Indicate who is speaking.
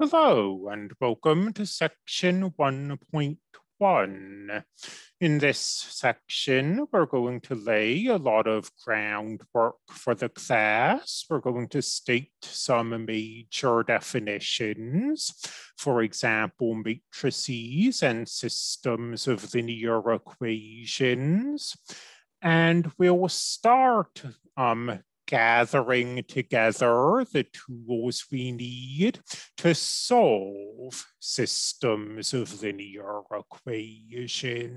Speaker 1: Hello and welcome to section 1.1. In this section, we're going to lay a lot of groundwork for the class. We're going to state some major definitions, for example, matrices and systems of linear equations. And we'll start um, gathering together the tools we need to solve systems of linear equations.